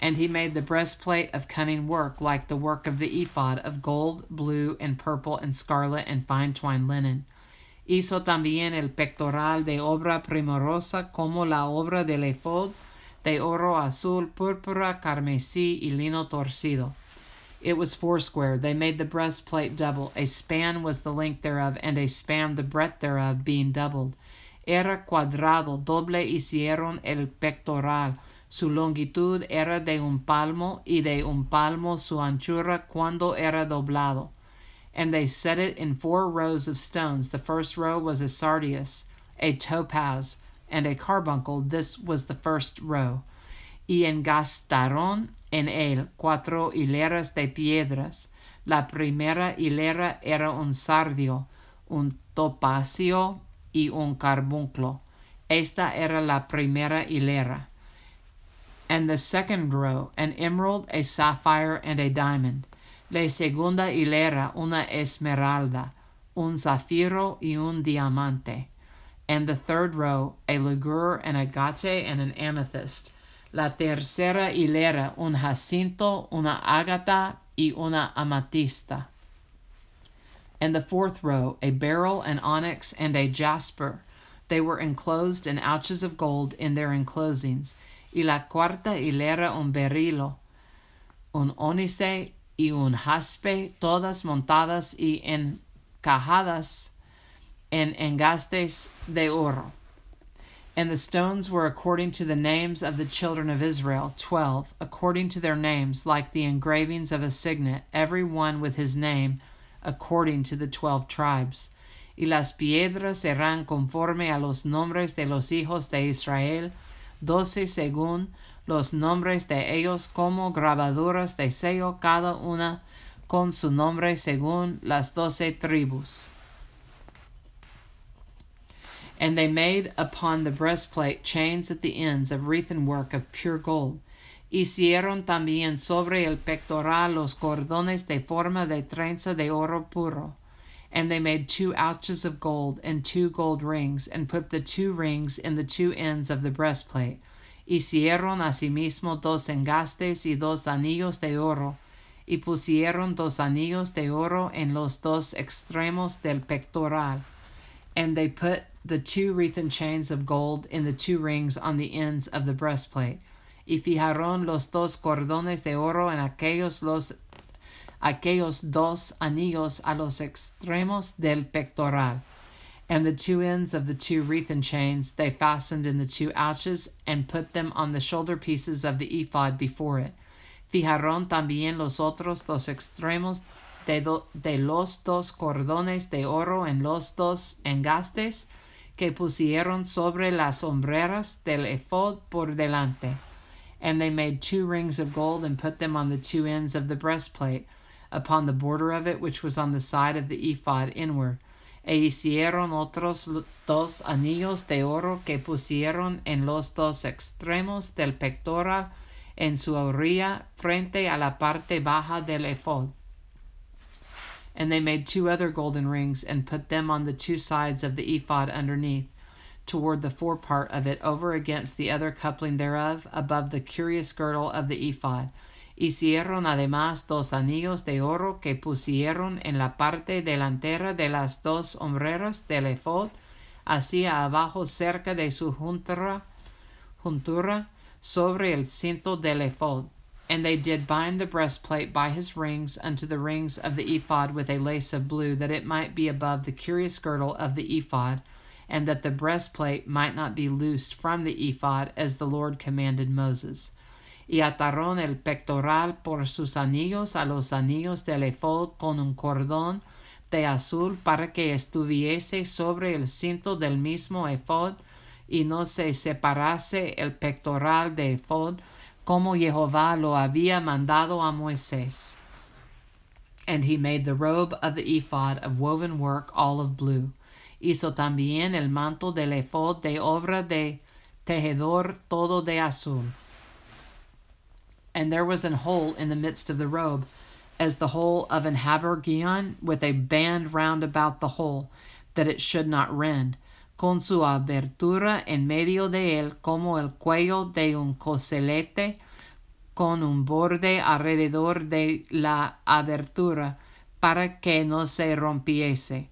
And he made the breastplate of cunning work, like the work of the ephod, of gold, blue, and purple, and scarlet, and fine twined linen. Hizo también el pectoral de obra primorosa, como la obra del ephod, de oro azul, púrpura, carmesí, y lino torcido. It was foursquare. They made the breastplate double. A span was the length thereof, and a span the breadth thereof, being doubled. Era cuadrado, doble hicieron el pectoral. Su longitud era de un palmo, y de un palmo su anchura cuando era doblado. And they set it in four rows of stones. The first row was a sardius, a topaz, and a carbuncle. This was the first row. Y engastaron en él cuatro hileras de piedras. La primera hilera era un sardio, un topacio y un carbunclo. Esta era la primera hilera. And the second row, an emerald, a sapphire, and a diamond. La segunda hilera, una esmeralda, un zafiro y un diamante. And the third row, a ligure, an agate, and an amethyst. La tercera hilera, un jacinto, una ágata y una amatista. And the fourth row, a beryl, an onyx, and a jasper. They were enclosed in ouches of gold in their enclosings. Y la cuarta hilera, un berilo, un ónice y un jaspe, todas montadas y encajadas en engastes de oro. And the stones were according to the names of the children of Israel, twelve, according to their names, like the engravings of a signet, every one with his name, according to the twelve tribes. Y las piedras eran conforme a los nombres de los hijos de Israel, doce según los nombres de ellos como grabaduras de sello cada una con su nombre según las doce tribus. And they made upon the breastplate chains at the ends of wreathen work of pure gold. Hicieron también sobre el pectoral los cordones de forma de trenza de oro puro. And they made two ouches of gold and two gold rings, and put the two rings in the two ends of the breastplate. Hicieron asimismo dos engastes y dos anillos de oro, y pusieron dos anillos de oro en los dos extremos del pectoral. And they put the two wreathen chains of gold in the two rings on the ends of the breastplate. Y fijaron los dos cordones de oro en aquellos, los, aquellos dos anillos a los extremos del pectoral. And the two ends of the two wreathen chains they fastened in the two ouches and put them on the shoulder pieces of the ephod before it. Fijaron también los otros dos extremos de, do, de los dos cordones de oro en los dos engastes que pusieron sobre las sombreras del ephod por delante. And they made two rings of gold and put them on the two ends of the breastplate, upon the border of it which was on the side of the ephod inward. E hicieron otros dos anillos de oro que pusieron en los dos extremos del pectoral en su orilla frente a la parte baja del ephod. And they made two other golden rings and put them on the two sides of the ephod underneath, toward the forepart of it, over against the other coupling thereof, above the curious girdle of the ephod. Hicieron además dos anillos de oro que pusieron en la parte delantera de las dos hombreras del efod, hacia abajo cerca de su juntura, juntura sobre el cinto del efod. And they did bind the breastplate by his rings unto the rings of the ephod with a lace of blue, that it might be above the curious girdle of the ephod, and that the breastplate might not be loosed from the ephod, as the Lord commanded Moses. Y ataron el pectoral por sus anillos a los anillos del efod con un cordón de azul para que estuviese sobre el cinto del mismo efod y no se separase el pectoral de efod como Jehová lo había mandado a Moisés. And he made the robe of the ephod of woven work all of blue. Hizo también el manto del efod de obra de tejedor todo de azul. And there was an hole in the midst of the robe, as the hole of an habergeon, with a band round about the hole, that it should not rend, con su abertura en medio de él, como el cuello de un coselete, con un borde alrededor de la abertura, para que no se rompiese.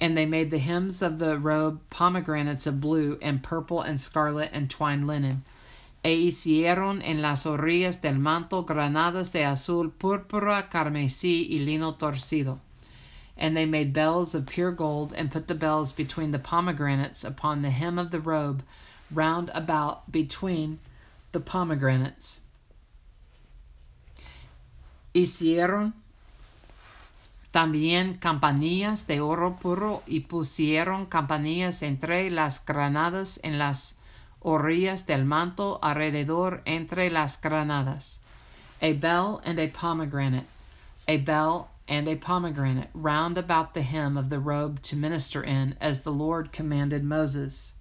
And they made the hems of the robe pomegranates of blue and purple and scarlet and twined linen. E hicieron en las orillas del manto granadas de azul, púrpura, carmesí y lino torcido. And they made bells of pure gold, and put the bells between the pomegranates upon the hem of the robe, round about between the pomegranates. Hicieron también campanillas de oro puro y pusieron campanillas entre las granadas en las orillas del manto alrededor entre las granadas. A bell and a pomegranate, a bell and a pomegranate round about the hem of the robe to minister in, as the Lord commanded Moses.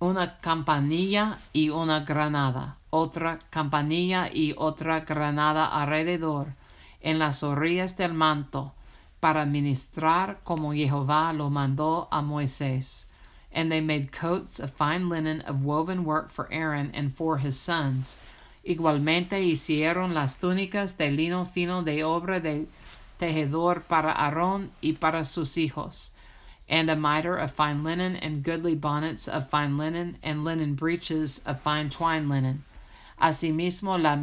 Una campanilla y una granada, otra campanilla y otra granada alrededor, en las orillas del manto, para ministrar como Jehová lo mandó a Moisés. And they made coats of fine linen of woven work for Aaron and for his sons. Igualmente hicieron las túnicas de lino fino de obra de tejedor para Aarón y para sus hijos, and a mitre of fine linen, and goodly bonnets of fine linen, and linen breeches of fine twined linen. Asimismo la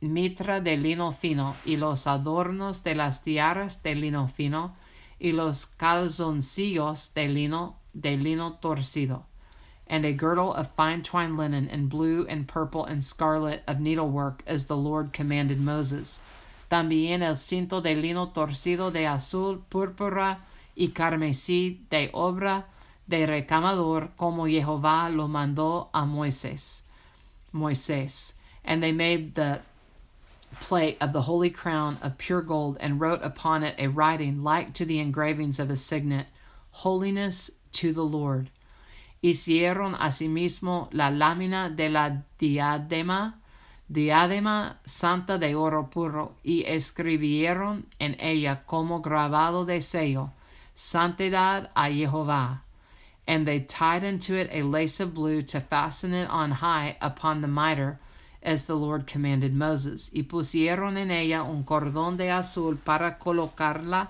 mitra de lino fino, y los adornos de las tiaras de lino fino, y los calzoncillos de lino de lino torcido, and a girdle of fine twined linen, and blue and purple and scarlet of needlework, as the Lord commanded Moses. También el cinto de lino torcido de azul, púrpura y carmesí de obra de recamador, como Jehová lo mandó a Moisés. Moisés. And they made the plate of the holy crown of pure gold, and wrote upon it a writing like to the engravings of a signet, Holiness to the Lord. Hicieron asimismo la lámina de la diadema, diadema santa de oro puro, y escribieron en ella como grabado de sello, Santidad a Jehová. And they tied unto it a lace of blue to fasten it on high upon the mitre, as the Lord commanded Moses. Y pusieron en ella un cordón de azul para colocarla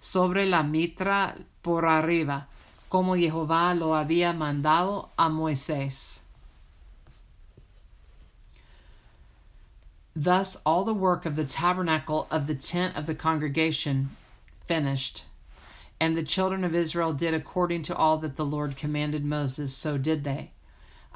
sobre la mitra por arriba como Jehová lo había mandado a Moisés. Thus all the work of the tabernacle of the tent of the congregation finished. And the children of Israel did according to all that the Lord commanded Moses, so did they.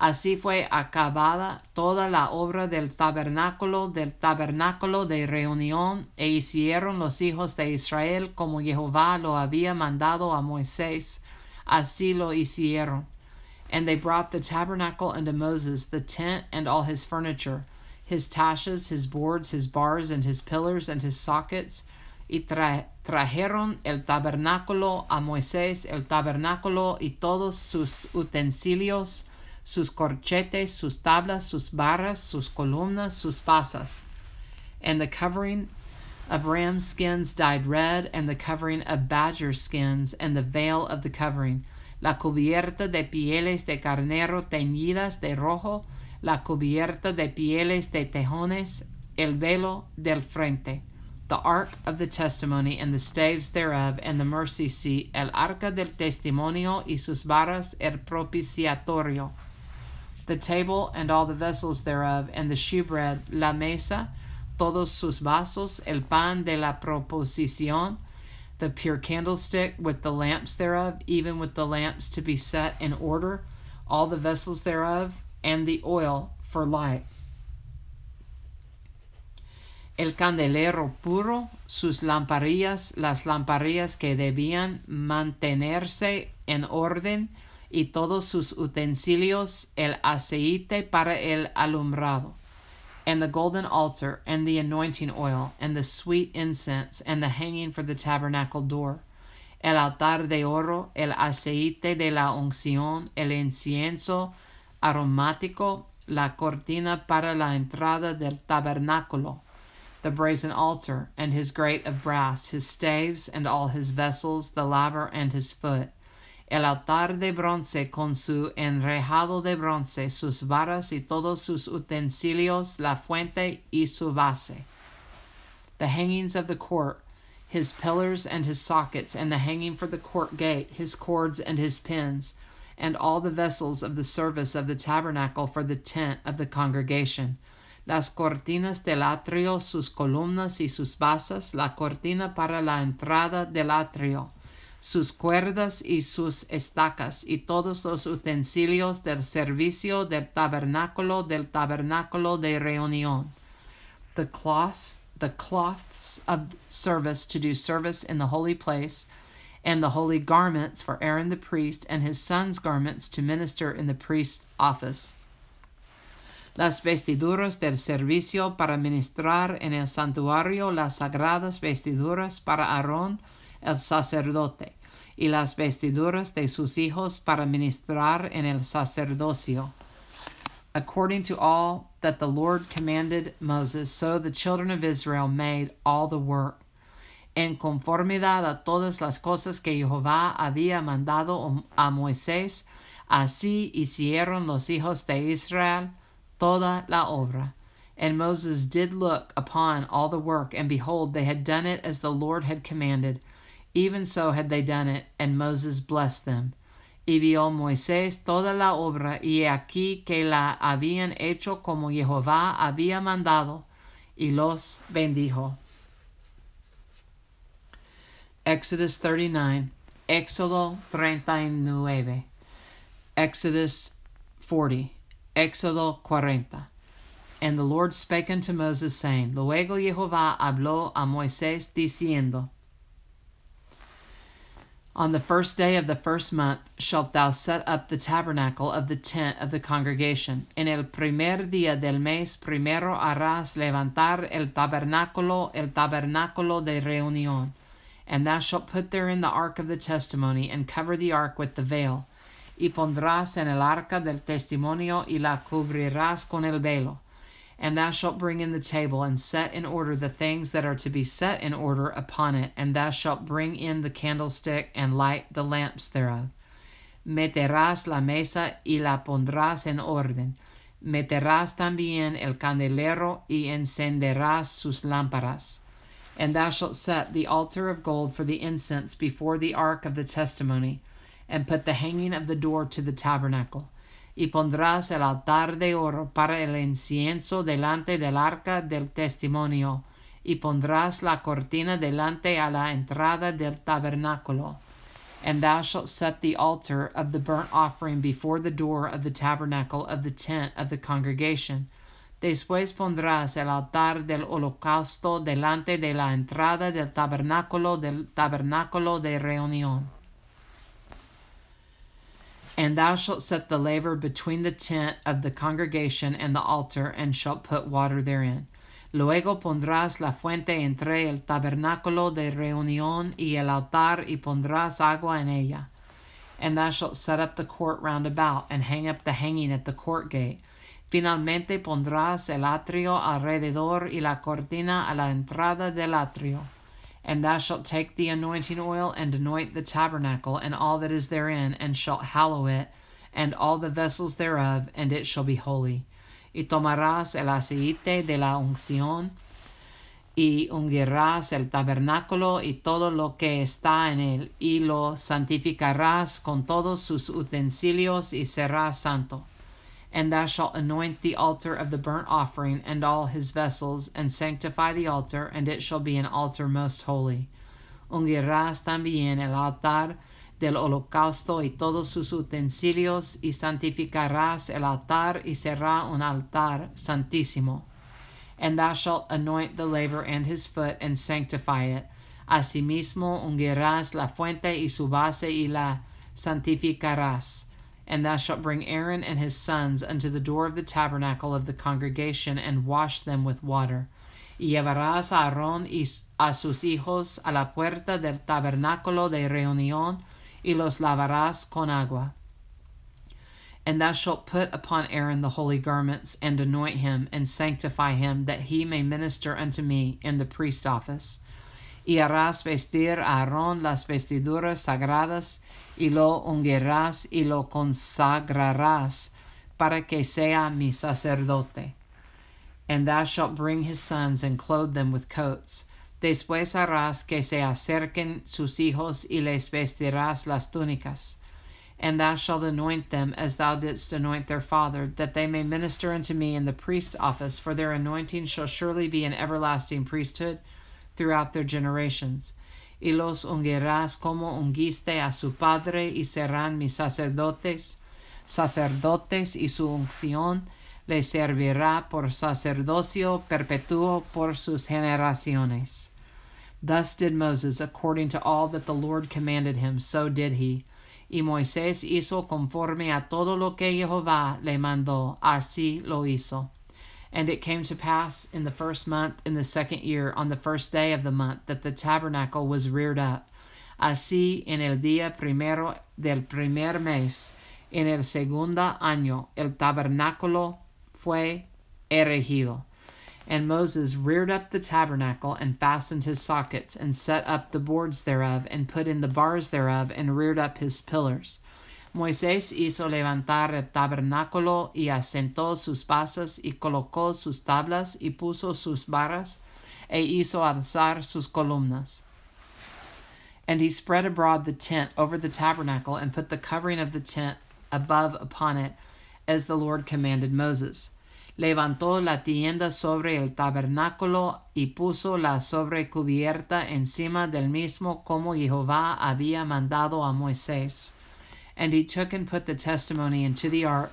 Así fue acabada toda la obra del tabernáculo, del tabernáculo de reunión, e hicieron los hijos de Israel como Jehová lo había mandado a Moisés, Así lo hicieron. And they brought the tabernacle unto Moses, the tent and all his furniture, his taches, his boards, his bars, and his pillars, and his sockets. Y tra trajeron el tabernáculo a Moisés, el tabernáculo y todos sus utensilios, sus corchetes, sus tablas, sus barras, sus columnas, sus pasas. And the covering of ram skins dyed red, and the covering of badger skins, and the veil of the covering, la cubierta de pieles de carnero teñidas de rojo, la cubierta de pieles de tejones, el velo del frente, the ark of the testimony and the staves thereof, and the mercy seat, el arca del testimonio y sus varas, el propiciatorio, the table and all the vessels thereof, and the shewbread, la mesa, todos sus vasos, el pan de la proposición, the pure candlestick with the lamps thereof, even with the lamps to be set in order, all the vessels thereof, and the oil for light. El candelero puro, sus lamparillas, las lamparillas que debían mantenerse en orden, y todos sus utensilios, el aceite para el alumbrado and the golden altar, and the anointing oil, and the sweet incense, and the hanging for the tabernacle door, el altar de oro, el aceite de la unción, el incienso aromático, la cortina para la entrada del tabernáculo, the brazen altar, and his grate of brass, his staves, and all his vessels, the laver and his foot, el altar de bronce con su enrejado de bronce, sus varas y todos sus utensilios, la fuente y su base. The hangings of the court, his pillars and his sockets, and the hanging for the court gate, his cords and his pins, and all the vessels of the service of the tabernacle for the tent of the congregation. Las cortinas del atrio, sus columnas y sus basas, la cortina para la entrada del atrio sus cuerdas y sus estacas y todos los utensilios del servicio del tabernáculo del tabernáculo de reunión. The cloths, the cloths of service to do service in the holy place, and the holy garments for Aaron the priest and his sons' garments to minister in the priest's office. Las vestiduras del servicio para ministrar en el santuario, las sagradas vestiduras para Aarón, el sacerdote, y las vestiduras de sus hijos para ministrar en el sacerdocio. According to all that the Lord commanded Moses, so the children of Israel made all the work. En conformidad a todas las cosas que Jehová había mandado a Moisés, así hicieron los hijos de Israel toda la obra. And Moses did look upon all the work, and behold, they had done it as the Lord had commanded. Even so had they done it, and Moses blessed them. Y vio Moisés toda la obra, y aquí que la habían hecho como Jehová había mandado, y los bendijo. Exodus 39, Éxodo 39, Exodus 40, Éxodo 40. And the Lord spake unto Moses, saying, Luego Jehová habló a Moisés, diciendo, on the first day of the first month shalt thou set up the tabernacle of the tent of the congregation. En el primer día del mes primero harás levantar el tabernáculo, el tabernáculo de reunión. And thou shalt put therein the ark of the testimony, and cover the ark with the veil. Y pondrás en el arca del testimonio, y la cubrirás con el velo. And thou shalt bring in the table, and set in order the things that are to be set in order upon it, and thou shalt bring in the candlestick, and light the lamps thereof. Meterás la mesa y la pondrás en orden. Meterás también el candelero y encenderás sus lámparas. And thou shalt set the altar of gold for the incense before the ark of the testimony, and put the hanging of the door to the tabernacle y pondrás el altar de oro para el incienso delante del arca del testimonio, y pondrás la cortina delante a la entrada del tabernáculo. And thou shalt set the altar of the burnt offering before the door of the tabernacle of the tent of the congregation. Después pondrás el altar del holocausto delante de la entrada del tabernáculo del tabernáculo de reunión. And thou shalt set the laver between the tent of the congregation and the altar, and shalt put water therein. Luego pondrás la fuente entre el tabernáculo de reunión y el altar, y pondrás agua en ella. And thou shalt set up the court round about, and hang up the hanging at the court gate. Finalmente pondrás el atrio alrededor y la cortina a la entrada del atrio. And thou shalt take the anointing oil and anoint the tabernacle and all that is therein, and shalt hallow it, and all the vessels thereof, and it shall be holy. Y tomarás el aceite de la unción, y ungirás el tabernáculo y todo lo que está en él, y lo santificarás con todos sus utensilios, y será santo. And thou shalt anoint the altar of the burnt offering and all his vessels, and sanctify the altar, and it shall be an altar most holy. Ungirás también el altar del holocausto y todos sus utensilios, y santificarás el altar, y será un altar santísimo. And thou shalt anoint the laver and his foot, and sanctify it. Asimismo ungirás la fuente y su base, y la santificarás And thou shalt bring Aaron and his sons unto the door of the tabernacle of the congregation, and wash them with water. Y llevarás a Aarón y a sus hijos a la puerta del tabernáculo de reunión, y los lavarás con agua. And thou shalt put upon Aaron the holy garments, and anoint him, and sanctify him, that he may minister unto me in the priest office. Y harás vestir a Aarón las vestiduras sagradas, y lo ungirás y lo consagrarás, para que sea mi sacerdote. And thou shalt bring his sons, and clothe them with coats. Después harás que se acerquen sus hijos, y les vestirás las túnicas and thou shalt anoint them as thou didst anoint their father, that they may minister unto me in the priest's office, for their anointing shall surely be an everlasting priesthood throughout their generations. Y los ungirás como ungiste a su padre, y serán mis sacerdotes, sacerdotes, y su unción les servirá por sacerdocio perpetuo por sus generaciones. Thus did Moses, according to all that the Lord commanded him, so did he. Y Moisés hizo conforme a todo lo que Jehová le mandó, así lo hizo. And it came to pass in the first month, in the second year, on the first day of the month, that the tabernacle was reared up. Así en el día primero del primer mes, en el segundo año, el tabernáculo fue erigido. And Moses reared up the tabernacle, and fastened his sockets, and set up the boards thereof, and put in the bars thereof, and reared up his pillars. Moisés hizo levantar el tabernáculo, y asentó sus basas, y colocó sus tablas, y puso sus barras, e hizo alzar sus columnas. And he spread abroad the tent over the tabernacle, and put the covering of the tent above upon it, as the Lord commanded Moses levantó la tienda sobre el tabernáculo y puso la sobrecubierta encima del mismo como Jehová había mandado a Moisés. And he took and put the testimony into the ark,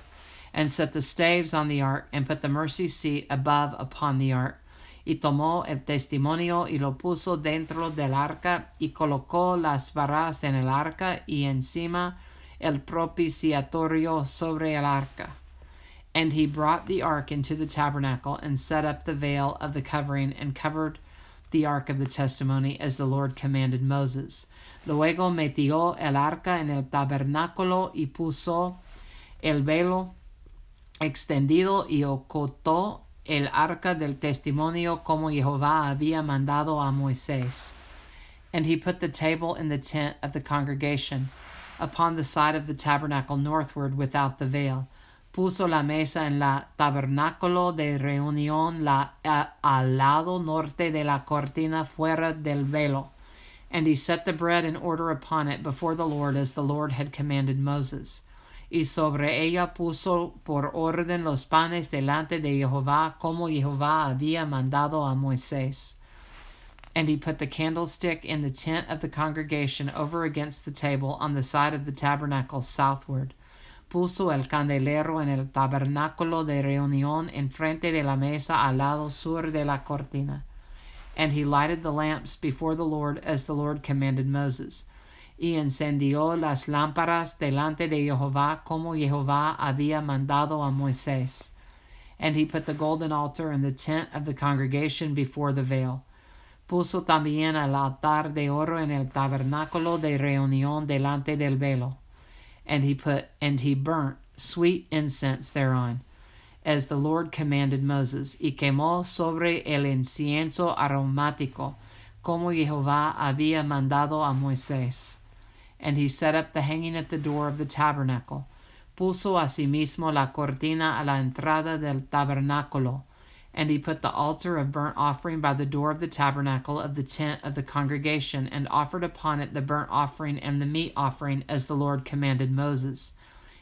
and set the staves on the ark, and put the mercy seat above upon the ark. Y tomó el testimonio y lo puso dentro del arca, y colocó las varas en el arca, y encima el propiciatorio sobre el arca. And he brought the ark into the tabernacle and set up the veil of the covering and covered the ark of the testimony as the Lord commanded Moses. Luego metió el arca en el tabernáculo y puso el velo extendido y ocultó el arca del testimonio como Jehová había mandado a Moisés. And he put the table in the tent of the congregation upon the side of the tabernacle northward without the veil puso la mesa en la tabernáculo de reunión la, a, al lado norte de la cortina fuera del velo. And he set the bread in order upon it before the Lord as the Lord had commanded Moses. Y sobre ella puso por orden los panes delante de Jehová como Jehová había mandado a Moisés. And he put the candlestick in the tent of the congregation over against the table on the side of the tabernacle southward puso el candelero en el tabernáculo de reunión enfrente de la mesa al lado sur de la cortina. And he lighted the lamps before the Lord as the Lord commanded Moses. Y encendió las lámparas delante de Jehová como Jehová había mandado a Moisés. And he put the golden altar in the tent of the congregation before the veil. Puso también el altar de oro en el tabernáculo de reunión delante del velo and he put and he burnt sweet incense thereon, as the Lord commanded Moses, y quemó sobre el incienso aromático, como Jehová había mandado a Moisés. And he set up the hanging at the door of the tabernacle, puso asimismo la cortina a la entrada del tabernáculo, and he put the altar of burnt offering by the door of the tabernacle of the tent of the congregation, and offered upon it the burnt offering and the meat offering, as the Lord commanded Moses.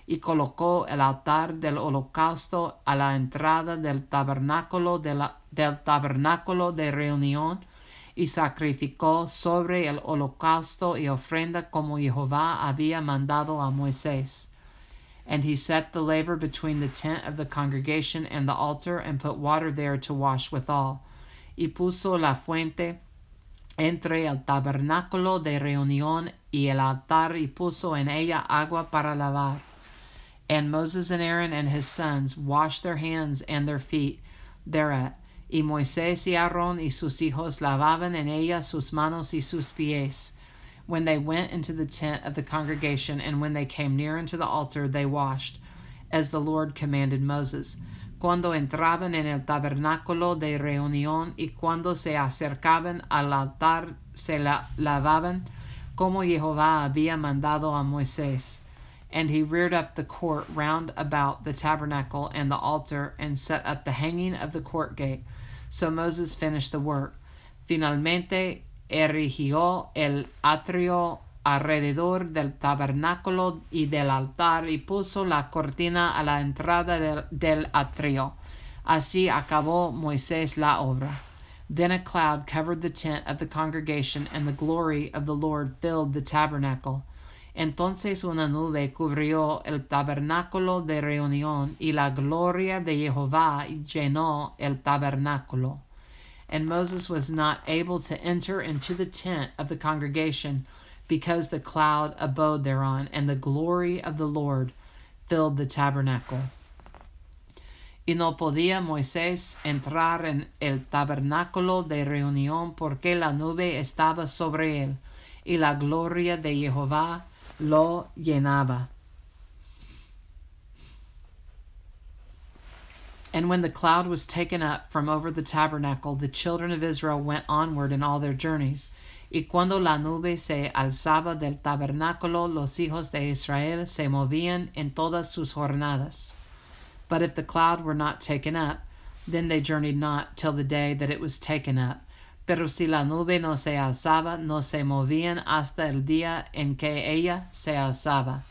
Y colocó el altar del holocausto a la entrada del tabernáculo de la, del tabernáculo de reunión, y sacrificó sobre el holocausto y ofrenda como Jehová había mandado a Moisés. And he set the laver between the tent of the congregation and the altar, and put water there to wash withal. Y puso la fuente entre el tabernáculo de reunión y el altar, y puso en ella agua para lavar. And Moses and Aaron and his sons washed their hands and their feet thereat. Y Moisés y Aarón y sus hijos lavaban en ella sus manos y sus pies. When they went into the tent of the congregation, and when they came near unto the altar, they washed, as the Lord commanded Moses. Cuando entraban en el tabernáculo de reunión y cuando se acercaban al altar, se la lavaban, como Jehová había mandado a Moisés. And he reared up the court round about the tabernacle and the altar, and set up the hanging of the court gate. So Moses finished the work. Finalmente erigió el atrio alrededor del tabernáculo y del altar y puso la cortina a la entrada del, del atrio. Así acabó Moisés la obra. Then a cloud covered the tent of the congregation, and the glory of the Lord filled the tabernacle. Entonces una nube cubrió el tabernáculo de reunión, y la gloria de Jehová llenó el tabernáculo. And Moses was not able to enter into the tent of the congregation, because the cloud abode thereon, and the glory of the Lord filled the tabernacle. Y no podía Moisés entrar en el tabernáculo de reunión porque la nube estaba sobre él, y la gloria de Jehová lo llenaba. And when the cloud was taken up from over the tabernacle, the children of Israel went onward in all their journeys. Y cuando la nube se alzaba del tabernáculo, los hijos de Israel se movían en todas sus jornadas. But if the cloud were not taken up, then they journeyed not till the day that it was taken up. Pero si la nube no se alzaba, no se movían hasta el día en que ella se alzaba.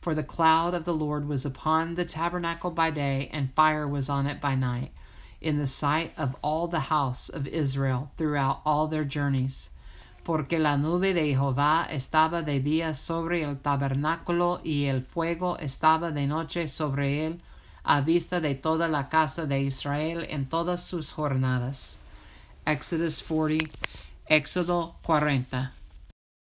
For the cloud of the Lord was upon the tabernacle by day, and fire was on it by night, in the sight of all the house of Israel throughout all their journeys. Porque la nube de Jehová estaba de día sobre el tabernáculo, y el fuego estaba de noche sobre él, a vista de toda la casa de Israel en todas sus jornadas. Exodus 40, Éxodo 40.